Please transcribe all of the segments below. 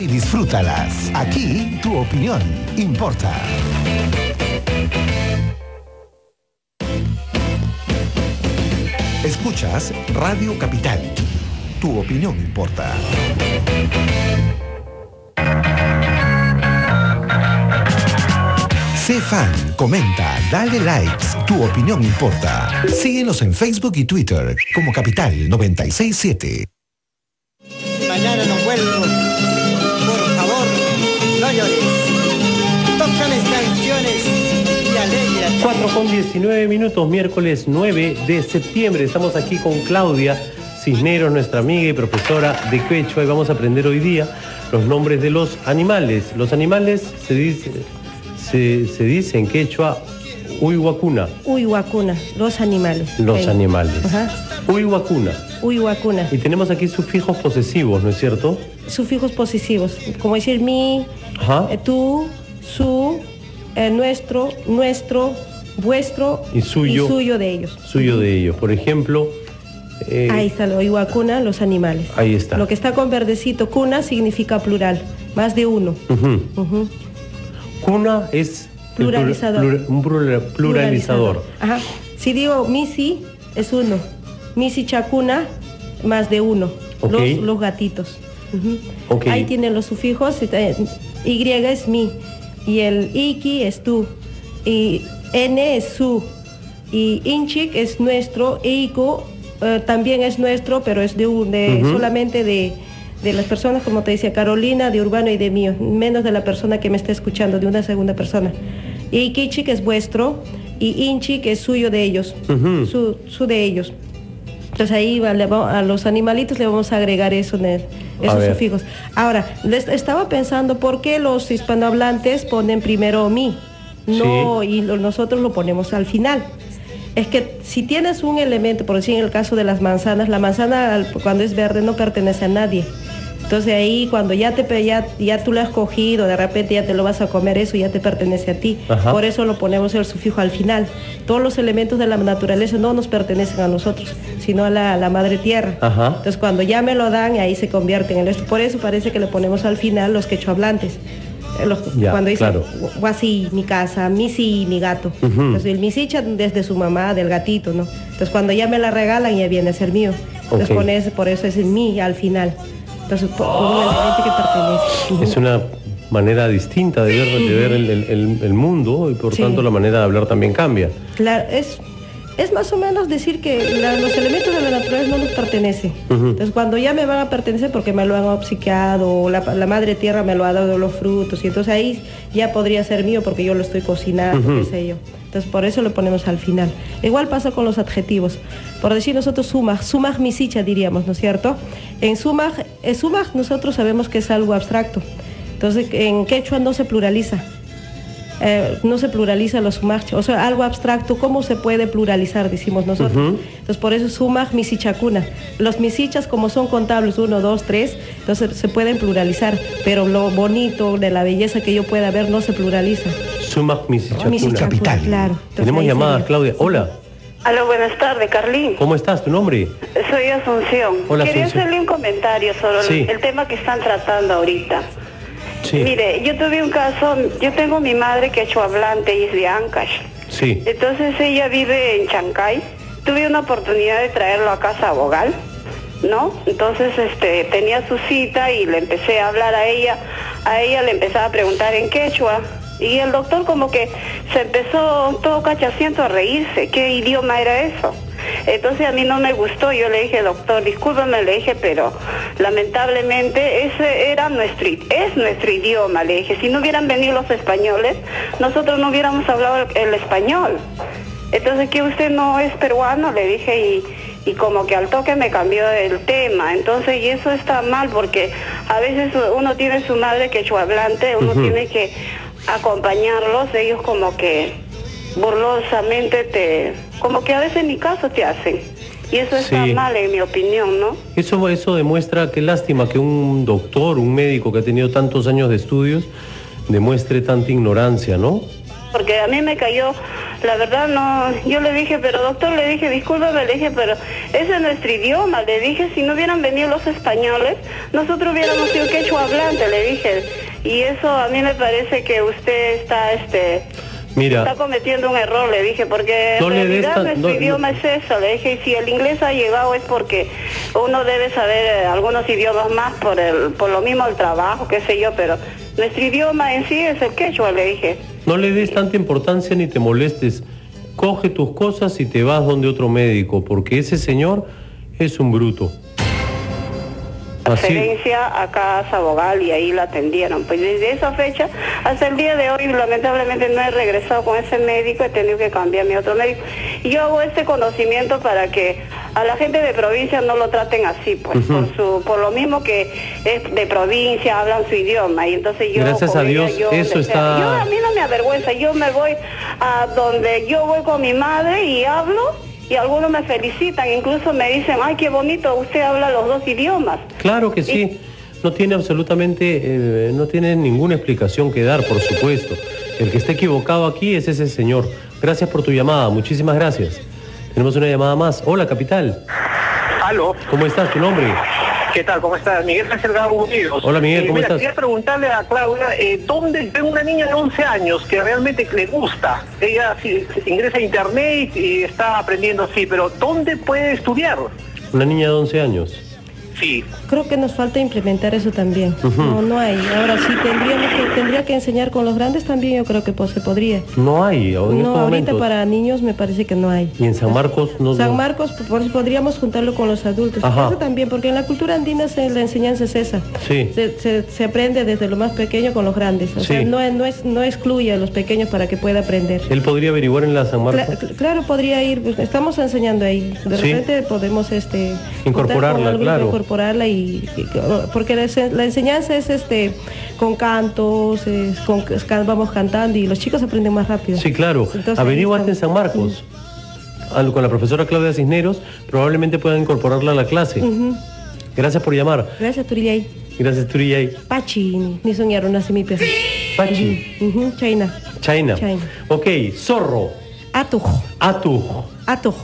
y disfrútalas. Aquí tu opinión importa. Escuchas Radio Capital. Tu opinión importa. Sé fan, comenta, dale likes. Tu opinión importa. Síguenos en Facebook y Twitter como Capital 967. Mañana no vuelvo. Con 19 minutos, miércoles 9 de septiembre. Estamos aquí con Claudia Cisneros, nuestra amiga y profesora de Quechua, y vamos a aprender hoy día los nombres de los animales. Los animales se dice, se, se dice en Quechua Uyhuacuna, Uyhuacuna, los animales. los Ok. animales. Ajá. Uyhuacuna. Uyhuacuna. Y tenemos aquí sufijos posesivos, ¿no es cierto? Sufijos posesivos, como decir mi, Ajá. eh, tú, su, eh, nuestro, nuestro, vuestro Y suyo. de ellos. Suyo de ellos. Por ejemplo, eh, Ahí está lo Uyhuacuna, los animales. Ahí está. Lo que está con verdecito, cuna significa plural, más de uno. cuna es Pluralizador. plura- un plura- pluralizador. Ajá. Si digo misi, es uno. Misi chacuna, más de uno. Los, los gatitos. Ahí tienen los sufijos. eh, Y es mi. Y el iki es tú. Y N es su. Y inchik es nuestro. Iku eh, también es nuestro, pero es de, un, de solamente de, de las personas, como te decía, Carolina, de Urbano y de mío. Menos de la persona que me está escuchando, de una segunda persona. Y Kichik es vuestro. Y Inchik es suyo de ellos. Su, su de ellos. Entonces ahí a los animalitos le vamos a agregar eso en el- esos sufijos. Ahora, les- estaba pensando por qué los hispanohablantes ponen primero mi, no y lo- nosotros lo ponemos al final. Es que si tienes un elemento, por decir en el caso de las manzanas, la manzana cuando es verde no pertenece a nadie. Entonces ahí cuando ya te ya, ya tú lo has cogido, de repente ya te lo vas a comer, eso ya te pertenece a ti. Ajá. Por eso lo ponemos el sufijo al final. Todos los elementos de la naturaleza no nos pertenecen a nosotros, sino a la, la madre tierra. Ajá. Entonces cuando ya me lo dan, ahí se convierten en esto. Por eso parece que le ponemos al final los quechohablantes. Eh, los- Ya, cuando claro. guasi, mi casa, misi, mi gato. Ujú. Entonces el misicha desde su mamá, del gatito, ¿no? Entonces cuando ya me la regalan, ya viene a ser mío. Entonces Ok. por eso, por eso es el mi al final. Entonces por, que pertenece. Es una manera distinta de ver, de ver el, el- el- el mundo y por Sí. tanto la manera de hablar también cambia. Claro, es, es más o menos decir que la- los elementos de la naturaleza no nos pertenecen. Ujú. Entonces, cuando ya me van a pertenecer porque me lo han obsequiado, o la, la madre tierra me lo ha dado los frutos, y entonces ahí ya podría ser mío porque yo lo estoy cocinando, Ujú. qué sé yo. Entonces, por eso lo ponemos al final. Igual pasa con los adjetivos. Por decir nosotros sumag, sumag misicha diríamos, ¿no es cierto? En sumag, en nosotros sabemos que es algo abstracto. Entonces, en quechua no se pluraliza. Eh, no se pluraliza los sumag, o sea, algo abstracto, ¿cómo se puede pluralizar, decimos nosotros? Entonces, por eso sumag misichacuna. Los misichas, como son contables, uno, dos, tres, entonces se pueden pluralizar, pero lo bonito de la belleza que yo pueda ver no se pluraliza. Sumac Misichacuna. Misichacuna, Capital. claro. Entonces, Tenemos sería. Claudia. Hola, Aló, buenas tardes, Carlín. ¿cómo estás? ¿Tu nombre? Soy Asunción. Hola, Quería Asunción. hacerle un comentario sobre Sí. el tema que están tratando ahorita. Sí. Mire, yo tuve un caso, yo tengo mi madre que es hablante y es de Ancash. Sí. Entonces ella vive en Chancay. Tuve una oportunidad de traerlo a casa a Bogal, ¿no? Entonces este tenía su cita y le empecé a hablar a ella. A ella le empezaba a preguntar en quechua. Y el doctor como que se empezó todo cachaciento a reírse. ¿Qué idioma era eso? Entonces a mí no me gustó. Yo le dije, doctor, discúlpame, le dije, pero lamentablemente ese era nuestro, es nuestro idioma. Le dije, si no hubieran venido los españoles, nosotros no hubiéramos hablado el- español. Entonces, que usted no es peruano, le dije, y, y como que al toque me cambió el tema. Entonces, y eso está mal porque a veces uno tiene su madre que hablante, uno Ujú. tiene que acompañarlos, ellos como que burlosamente te, como que a veces ni caso te hacen. Y eso está Sí. mal en mi opinión, ¿no? Eso, eso demuestra qué lástima que un doctor, un médico que ha tenido tantos años de estudios, demuestre tanta ignorancia, ¿no? Porque a mí me cayó La verdad no, yo le dije, pero doctor, le dije, discúlpame, le dije, pero ese es nuestro idioma. Le dije, si no hubieran venido los españoles, nosotros hubiéramos sido quechua hablante, le dije. Y eso a mí me parece que usted está, este, Mira, está cometiendo un error, le dije, porque No en realidad tan- nuestro no- idioma es eso, le dije, y si el inglés ha llegado es porque uno debe saber eh, algunos idiomas más por el, por lo mismo el trabajo, qué sé yo, pero nuestro idioma en sí es el quechua, le dije. no le des tanta importancia ni te molestes. Coge tus cosas y te vas donde otro médico, porque ese señor es un bruto. Referencia a Casa Bogal y ahí la atendieron. Pues desde esa fecha hasta el día de hoy lamentablemente no he regresado con ese médico, he tenido que cambiar a mi otro médico. Y yo hago este conocimiento para que a la gente de provincia no lo traten así, pues por su por lo mismo que es de provincia, hablan su idioma y entonces yo Gracias a ella, Dios, yo eso está- Yo a mí no me avergüenza, yo me voy a donde yo voy con mi madre y hablo y algunos me felicitan, incluso me dicen, ay, qué bonito, usted habla los dos idiomas. claro que sí. No tiene absolutamente, eh, no tiene ninguna explicación que dar, por supuesto. El que está equivocado aquí es ese señor. Gracias por tu llamada, muchísimas gracias. Tenemos una llamada más. Hola, capital. Aló, ¿Cómo estás? ¿Tu nombre? ¿Qué tal? ¿Cómo estás? Miguel Gabo Unidos. Hola, Miguel, ¿cómo mira, estás? Quería preguntarle a Claudia, eh, ¿dónde tengo una niña de 11 años que realmente le gusta? Ella sí, ingresa a internet y está aprendiendo así, pero ¿dónde puede estudiar? Una niña de 11 años. Sí. Creo que nos falta implementar eso también. No, no hay. Ahora sí tendríamos que, tendría que enseñar con los grandes también, yo creo que pues, se podría. No hay, en no, ahorita para niños me parece que no hay. Y en San Marcos no. San. Marcos, por eso podríamos juntarlo con los adultos. Ajá. Eso también, porque en la cultura andina se, la enseñanza es esa. Sí. Se, se- se aprende desde lo más pequeño con los grandes. O Sí. sea, no, no, es, no excluye a los pequeños para que pueda aprender. Él podría averiguar en la San Marcos. cl- claro, podría ir, pues, estamos enseñando ahí. De Sí. repente podemos este claro. Incorporarla y, y- porque la, ense- la enseñanza es este con cantos, es con es vamos cantando y los chicos aprenden más rápido. Sí, claro. Entonces, ahí Averíguate en. San Marcos. Con la profesora Claudia Cisneros, probablemente puedan incorporarla a la clase. Gracias por llamar. Gracias, Turillay. Gracias, Turiyay. Pachi, ni soñaron así mi perro. Pachi. Ujú, China. China. China. Ok, zorro. Atuj, Atuj. atuj.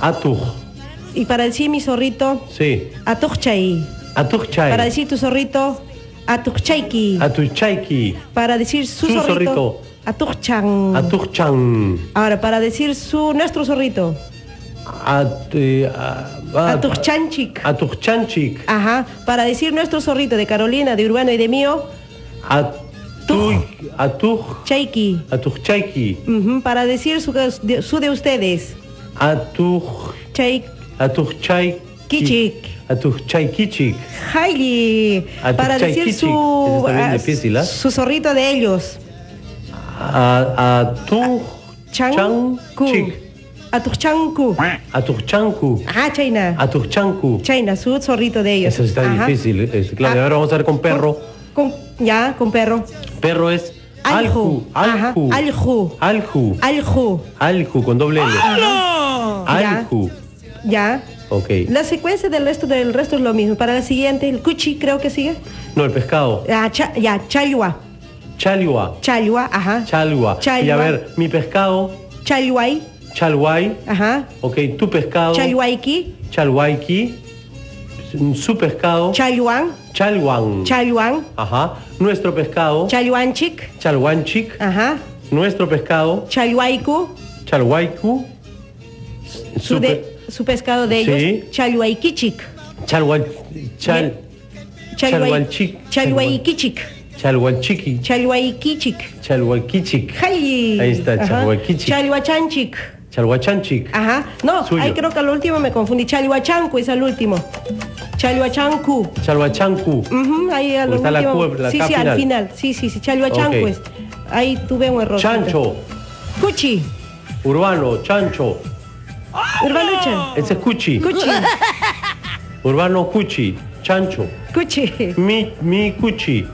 Atuj. Y para decir mi zorrito, Sí. Atuj chay. Para decir tu zorrito, atuj chayki. Atuj chaiki. Para decir su, Su zorrito, zorrito. atuj chan. Atuj chan. Ahora, para decir su nuestro zorrito, At, eh, ah, ah, atuj chanchik. Atuj chanchik. Ajá. Para decir nuestro zorrito de Carolina, de Urbano y de mío, Atuj. Atuj. chayki. Atuj chaiki. Ujú, Para decir su, de- su de ustedes, Atuj. Chay Atuj chay. kichik. Atuj chay kichik. Haili. Para decir su, ah, difícil, ¿ah? su zorrito de ellos. A- Chanku. chanchik. Atuj chanku. Atuj chanku. Ajá, China. Chanku. China, su zorrito de ellos. Eso está Ajá. difícil. Claro, Ah. ahora vamos a ver con perro. Con, ya, con perro. Perro es Alju. alju. Alju. alju. Alju. Alju. Con doble L. Alju. Ya. Ok. La secuencia del resto del resto es lo mismo. Para la siguiente, el cuchi creo que sigue. No, el pescado. Ah, cha- ya, chalua. Chalua. Chalua, ajá. Chalua. Y a Chalua. ver, mi pescado, Chaluay, chalhuay. ajá. Ok, tu pescado, Chaluayki, chalhuayqui. Su pescado, chaluan, chalhuan. chaluan, Ajá. Nuestro pescado, chaluanchik, chalhuanchic. ajá. Nuestro pescado, Chaluaiku, chalhuaycu. su, de, su pescado de ellos. Sí. Chaluaikichik. Chalhuan. Chal. Chaluanchic. Chaluaikichik. Chalhuanchiqui. Jai. Ahí está, Ajá. Chaluaikichik. Chaluachanchik. Chalhuachanchic. Ajá. No, Suyo. ahí creo que al último me confundí. Chaluachancu es al último. Chaluachancu. Chalhuachancu. Ujú, ahí al Donde está la último. Q, la sí, sí, final. al final. Sí, sí, sí. Chaluachancu Ok. es. Ahí tuve un error. Chancho. Cuchi. Urbano. Chancho. Urbanucha. Ese es cuchi. Cuchi. Urbano cuchi. Chancho. Cuchi. Mi, mi cuchi.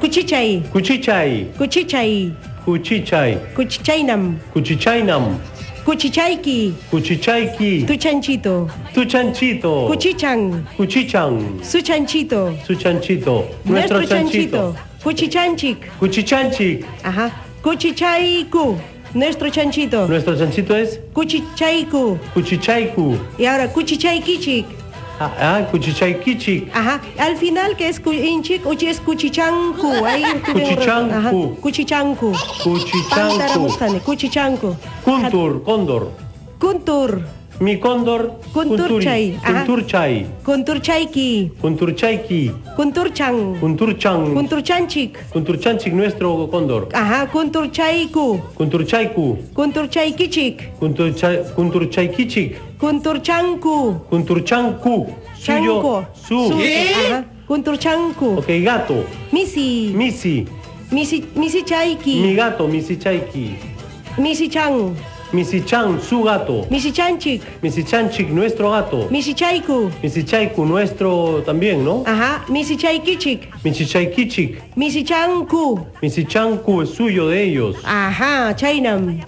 Cuchichay. Cuchichay. Cuchichay. Cuchichay. Cuchichainam. Cuchichainam. Cuchichayki. Cuchichayki. Tu chanchito. Tu chanchito. Cuchichan. Cuchichan. Su chanchito. Su chanchito. Nuestro chanchito. Cuchichanchik. Cuchichanchic. Ajá. Cuchichayku. Nuestro chanchito. Nuestro chanchito es Cuchichaiku. Cuchichaiku. Y ahora Cuchichaikichik. Ah, ah. Ajá. Al final que es inchik, uchi es Cuchichanku. Ahí. Cuchichanku. Cuchichanku. Pantarabustani, Cuchichanku. Kuntur, cóndor. Kuntur. Mi cóndor. Kunturchay. Kunturchay. Kunturchaiki. Kunturchayki. Kunturchan. Kunturchan. Kunturchanchik. Kunturchanchik, nuestro cóndor. Ajá. Kunturchaiku. Kunturchayku. Kunturchaikichik. Kunturchay- Kunturchaykichik. Kunturchanku. Kunturchanku. Chanco. Suyo. Su. Ajá. Kunturchanku. Ok, gato. Misi. Misi. Misi, misi chaiki. Mi gato, Misi Chaiki. Misi chan. Misi Chan, su gato. Misi chanchik. Misi Chanchik, nuestro gato. Misi chaiku. Misi Chaiku, nuestro también, ¿no? Ajá. Misi chaikichik. Misi Chaikichik. Misi chanku. Misi Chanku es suyo de ellos. Ajá. Chainam.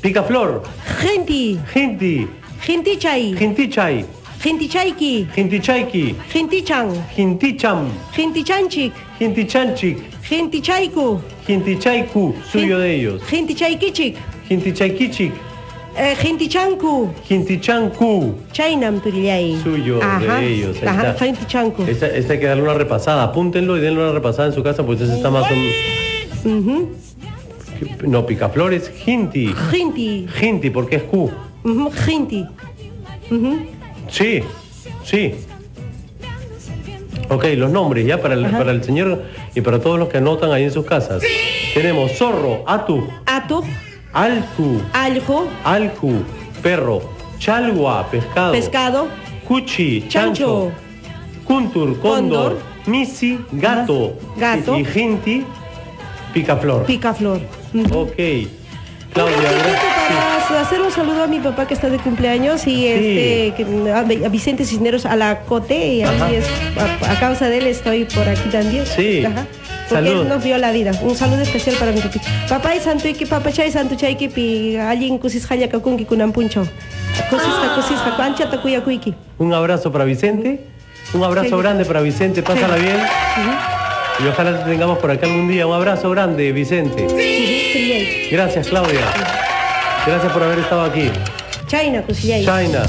Picaflor. Genti. Genti chay. Jintichay. Genti chaiki. Jintichayki. Genti chan. Jinticham. Genti chanchik. Jintichanchik. Genti chaiku. Jintichayku, suyo de ellos. Genti chaikichik. Jintichaykichik. Eh, Genti chanku. Jintichanku. Chainam turillay. Suyo Ajá. de ellos. ahí Ajá. está. Genti chanku. Esta, esta hay que darle una repasada. Apúntenlo y denle una repasada en su casa, pues ese está más. o-. No, picaflores, Jinti. Genti. Jinti, porque es Q. Genti. Ujú. Sí, sí. Ok, los nombres ya para el, Ajá. para el señor y para todos los que anotan ahí en sus casas. Tenemos zorro, atu, Ato. Alcu, Aljo. alcu, perro, chalgua, pescado, Pescado. cuchi, chancho, kuntur, cóndor, misi, gato. Gato. y, jinti, picaflor. Picaflor. Ok. Claudia, para hacer un saludo a mi papá que está de cumpleaños y este que- a, a Vicente Cisneros a la Cote y es, a, a causa de él estoy por aquí también. Sí. Porque Salud. él nos dio la vida. Un saludo especial para mi papi. Papá y santo y papá chay santo chay que pi alguien kusis haya kakunki kunan puncho. Kusis kusis ancha takuya kuiki. Un abrazo para Vicente. Un abrazo Sí. grande para Vicente. Pásala Sí. bien. Y ojalá te tengamos por acá algún día. Un abrazo grande, Vicente. Gracias, Claudia. Gracias por haber estado aquí. China kusiyay. China.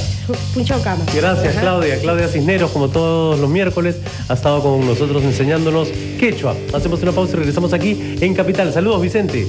Puncho cama. Gracias, Ajá. Claudia. Claudia Cisneros, como todos los miércoles, ha estado con nosotros enseñándonos quechua. Hacemos una pausa y regresamos aquí en Capital. Saludos, Vicente.